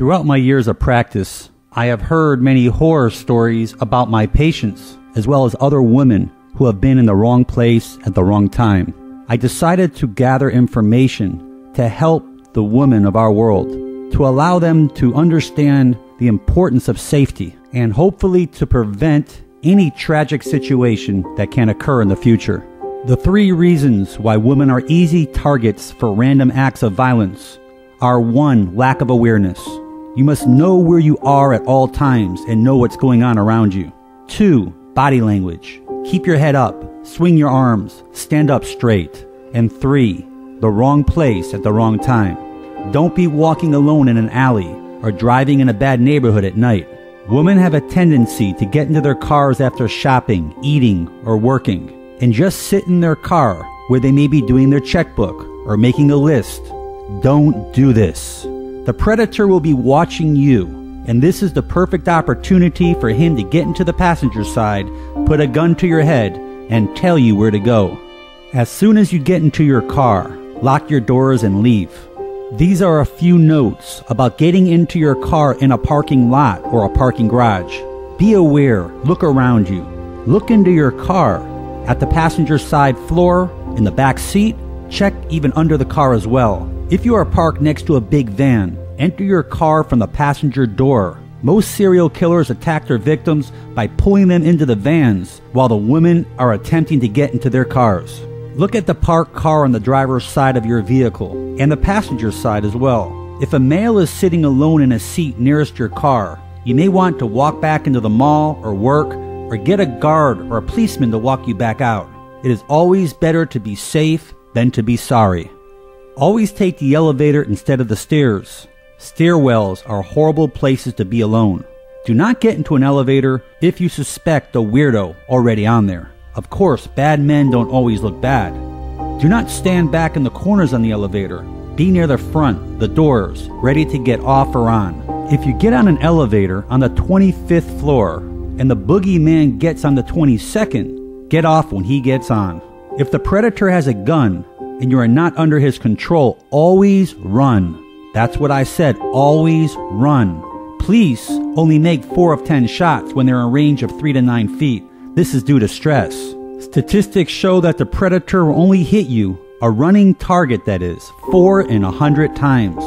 Throughout my years of practice, I have heard many horror stories about my patients, as well as other women who have been in the wrong place at the wrong time. I decided to gather information to help the women of our world, to allow them to understand the importance of safety, and hopefully to prevent any tragic situation that can occur in the future. The three reasons why women are easy targets for random acts of violence are one, lack of awareness. You must know where you are at all times and know what's going on around you. Two, body language. Keep your head up, swing your arms, stand up straight. And three, the wrong place at the wrong time. Don't be walking alone in an alley or driving in a bad neighborhood at night. Women have a tendency to get into their cars after shopping, eating, or working, and just sit in their car where they may be doing their checkbook or making a list. Don't do this. The predator will be watching you, and this is the perfect opportunity for him to get into the passenger side, put a gun to your head, and tell you where to go. As soon as you get into your car, lock your doors and leave. These are a few notes about getting into your car in a parking lot or a parking garage. Be aware, look around you. Look into your car, at the passenger side floor, in the back seat, check even under the car as well. If you are parked next to a big van, enter your car from the passenger door. Most serial killers attack their victims by pulling them into the vans while the women are attempting to get into their cars. Look at the parked car on the driver's side of your vehicle and the passenger side as well. If a male is sitting alone in a seat nearest your car, you may want to walk back into the mall or work or get a guard or a policeman to walk you back out. It is always better to be safe than to be sorry. Always take the elevator instead of the stairs. Stairwells are horrible places to be alone. Do not get into an elevator if you suspect a weirdo already on there. Of course, bad men don't always look bad. Do not stand back in the corners on the elevator. Be near the front, the doors, ready to get off or on. If you get on an elevator on the 25th floor and the boogeyman gets on the 22nd, get off when he gets on. If the predator has a gun and you are not under his control, always run. That's what I said, always run. Police only make 4 of 10 shots when they're in range of 3 to 9 feet. This is due to stress. Statistics show that the predator will only hit you, a running target that is, four in a hundred times.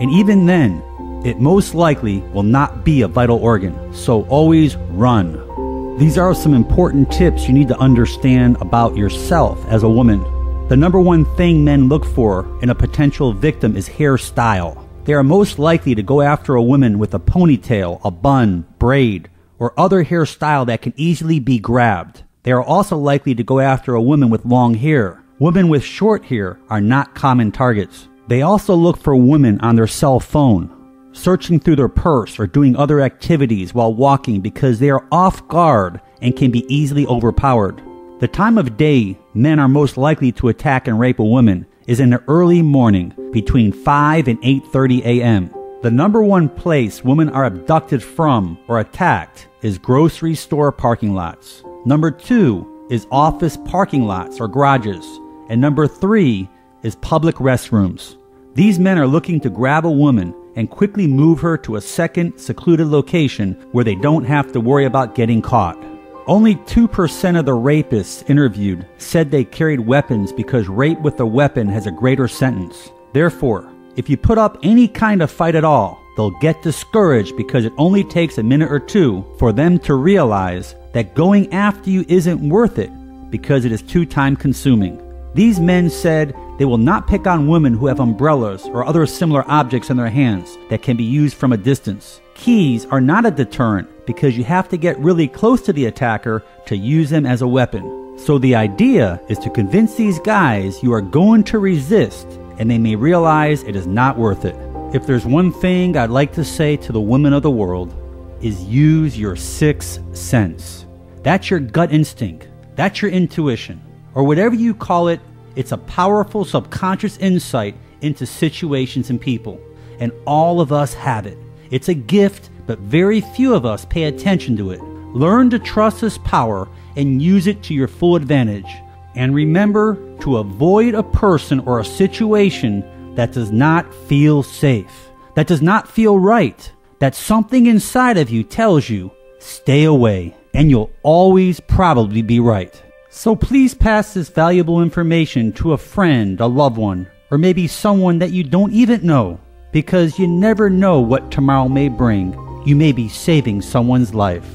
And even then, it most likely will not be a vital organ, so always run. These are some important tips you need to understand about yourself as a woman. The number one thing men look for in a potential victim is hairstyle. They are most likely to go after a woman with a ponytail, a bun, braid, or other hairstyle that can easily be grabbed. They are also likely to go after a woman with long hair. Women with short hair are not common targets. They also look for women on their cell phone, searching through their purse or doing other activities while walking because they are off guard and can be easily overpowered. The time of day men are most likely to attack and rape a woman is in the early morning between 5 and 8:30 a.m. The number one place women are abducted from or attacked is grocery store parking lots. Number two is office parking lots or garages. And number three is public restrooms. These men are looking to grab a woman and quickly move her to a second secluded location where they don't have to worry about getting caught. Only 2% of the rapists interviewed said they carried weapons because rape with a weapon has a greater sentence. Therefore, if you put up any kind of fight at all, they'll get discouraged because it only takes a minute or two for them to realize that going after you isn't worth it because it is too time consuming. These men said they will not pick on women who have umbrellas or other similar objects in their hands that can be used from a distance. Keys are not a deterrent because you have to get really close to the attacker to use them as a weapon. So the idea is to convince these guys you are going to resist and they may realize it is not worth it. If there's one thing I'd like to say to the women of the world, is use your sixth sense. That's your gut instinct. That's your intuition. Or whatever you call it, it's a powerful subconscious insight into situations and people. And all of us have it. It's a gift, but very few of us pay attention to it. Learn to trust this power and use it to your full advantage. And remember to avoid a person or a situation that does not feel safe. that does not feel right, that something inside of you tells you, stay away, and you'll always probably be right. So please pass this valuable information to a friend, a loved one, or maybe someone that you don't even know, because you never know what tomorrow may bring. You may be saving someone's life.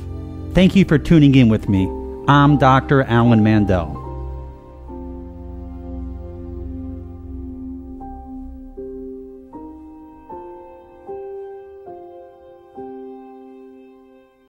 Thank you for tuning in with me. I'm Dr. Alan Mandel.